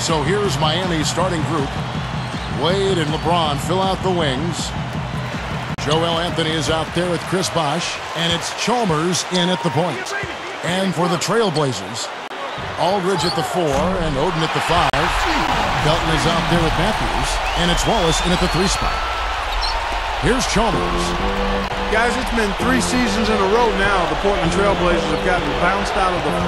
So here's Miami's starting group. Wade and LeBron fill out the wings. Joel Anthony is out there with Chris Bosh, and it's Chalmers in at the point. And for the Trailblazers, Aldridge at the four and Oden at the five. Felton is out there with Matthews, and it's Wallace in at the three spot. Here's Chalmers. Guys, it's been three seasons in a row now. The Portland Trailblazers have gotten bounced out of the